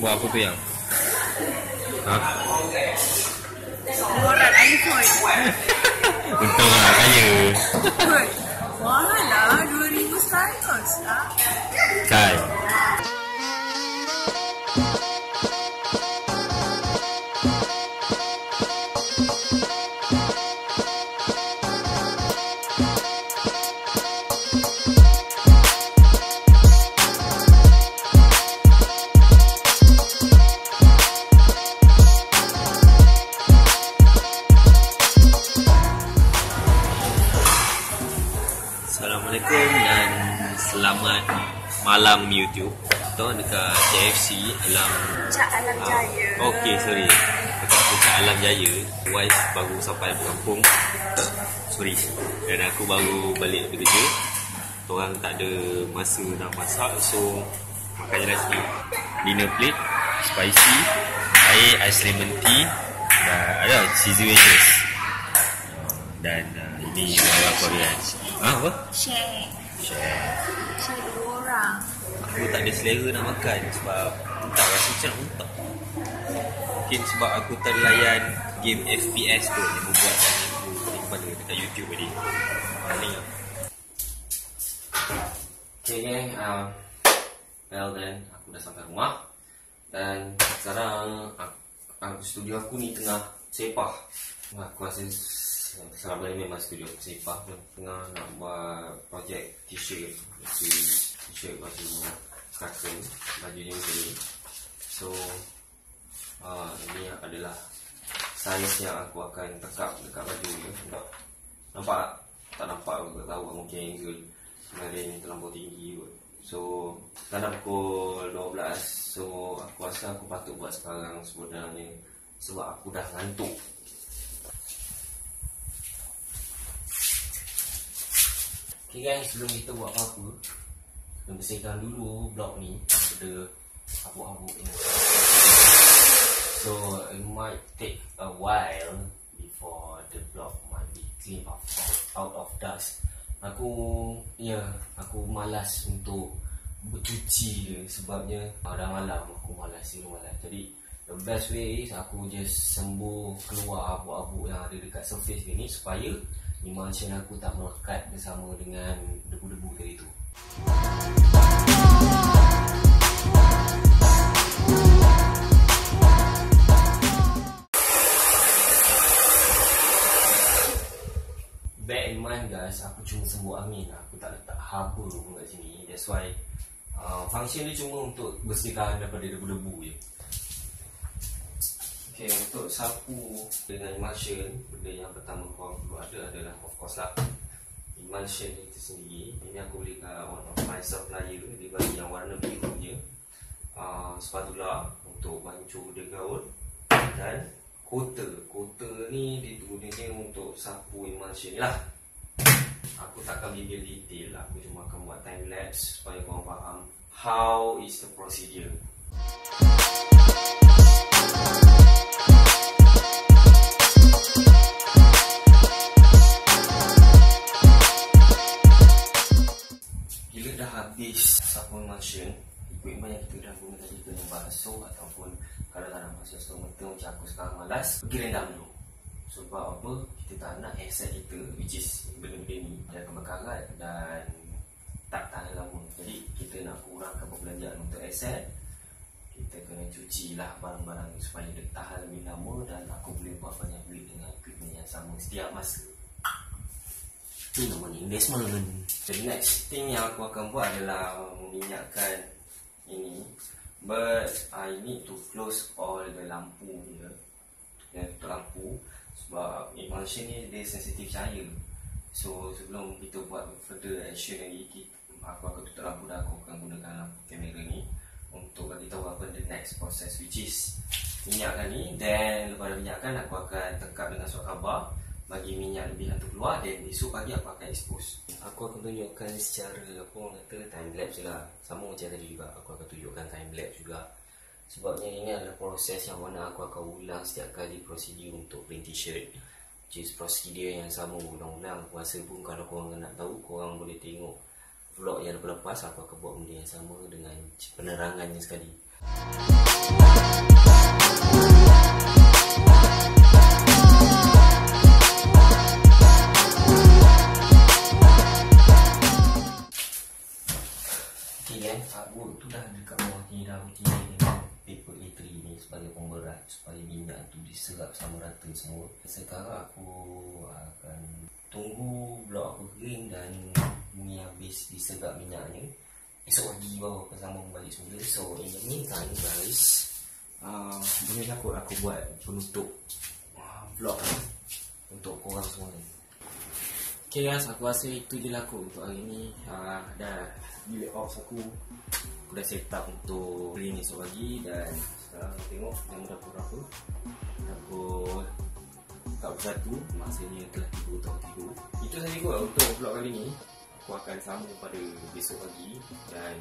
Buat apa tu yang? Ha? Borat iPhone. Untung lah kaya. Mahal lah. Assalamualaikum dan selamat malam YouTube. Kita dekat KFC Alam Cak Alam Jaya. Ah, Okey, sorry. Dekat Puncak Alam Jaya. Wife baru sampai kampung. Sorry. Dan aku baru balik dari kerja. Orang tak ada masa nak masak. So, makan je nasi. Dinner plate. Spicy. Air, ice lemon tea. Dan ada cheesy wedges. Dan uh, ini orang Korean. Ah, apa? Share. Share. Share dua orang. Aku tak ada selera nak makan sebab tak rasa macam nak muntah. Mungkin sebab aku terlayan game FPS tu yang membuatkan aku daripada dekat YouTube tadi. Paling lah. Okay gang, uh, well then aku dah sampai rumah dan sekarang aku, aku studio aku ni tengah sepah. Aku rasa selama ni memang studio aku sepah pun tengah nak buat projek t-shirt. T-shirt baju custom baju ni macam ni. So uh, ini adalah saiz yang aku akan tekap dekat baju ni. Nampak nampak tak nampak aku tak tahu mungkin angle. Sebenarnya ni terlampau tinggi kot. So sekarang pukul 12 so aku rasa aku patut buat sekarang sebenarnya. Sebab aku dah ngantuk Okay guys, sebelum kita buat apa-apa Kita bersihkan dulu blok ni. Daripada habuk-habuk ni. So, it might take a while Before the block might be clean off out of dust. Aku, ya, yeah, aku malas untuk bercuci je Sebabnya dah malam aku malas, siru malas. Jadi, the best way is aku just sembuh keluar habuk-habuk yang ada dekat surface ni Supaya emulsion aku tak melekat bersama dengan debu-debu tadi tu. Bear in mind guys, aku cuma sembuh angin Aku tak letak haba pun kat sini. That's why uh, Function dia cuma untuk bersihkan daripada debu-debu je Okay, untuk sapu dengan emulsion Benda yang pertama kau perlu ada adalah Of course lah Emulsion itu sendiri. Ini aku beli kat one of my supplier Dia bagi yang warna biru punya uh, Spatula untuk bancuh dia gaul Dan Kota. Kota ni digunakan untuk sapu emulsion ni lah. Aku takkan bibir detail lah Aku cuma akan buat time lapse Supaya korang faham How is the procedure Bila dah habis sapu emulsion Equipment yang kita dah guna tadi kena basuh Ataupun kadang-kadang basuh semata macam aku sekarang malas Pergi rendam dulu. Sebab apa? Kita tak nak asset kita Which is benda-benda ni Dia akan berkarat dan tak tahan lama. Jadi kita nak kurangkan perbelanjaan untuk asset. Kita kena cuci lah barang-barang Supaya dia tahan lebih lama Dan aku boleh buat banyak duit dengan equipment yang sama setiap masa itu namanya investment. The next thing yang aku akan buat adalah Meminyakkan ini. But I need to close all the lampu dia Yang tutup lampu. Sebab emulsion ni dia sensitif cahaya. So sebelum kita buat further action lagi kita, Aku akan tutup lampu dan aku akan gunakan lampu kamera ni Untuk bagi tahu apa the next process Which is Minyakkan ni. Then lepas dah minyakkan aku akan tekap dengan suat khabar bagi minyak lebih tu keluar dan esok pagi aku akan expose. Aku akan tunjukkan secara apa orang kata time lapse lah. Sama macam tadi juga aku akan tunjukkan time lapse juga. Sebabnya ini adalah proses yang mana aku akan ulang setiap kali prosedur untuk print t-shirt which is prosedur yang sama ulang-ulang aku rasa pun kalau korang nak tahu korang boleh tengok vlog yang lepas aku akan buat benda yang sama dengan penerangannya sekali minyak tu diserap sama rata semua. Sekarang aku akan tunggu blok aku kering dan ni habis diserap minyaknya. Esok pagi baru aku sambung balik semula. So in the meantime guys, uh, boleh lah kot aku buat penutup uh, ni untuk korang semua ni. Okay guys, aku rasa itu je lah kot untuk hari ni uh, Dah bilik off aku Aku dah set up untuk clean esok pagi Dan sekarang aku tengok jam dah pukul berapa Pukul 41 Masanya telah tidur atau tidur. Itu saja kot untuk vlog kali ni. Aku akan sambung pada besok pagi Dan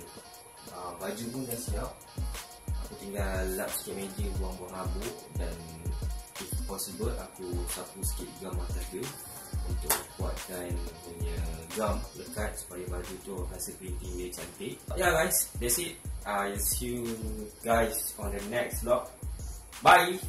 uh, baju pun dah siap. Aku tinggal lap sikit meja buang-buang habuk Dan if possible aku sapu sikit gambar tadi untuk kuatkan punya gum lekat supaya baju tu hasil printing dia cantik. Yeah guys, that's it. I see you guys on the next vlog. Bye.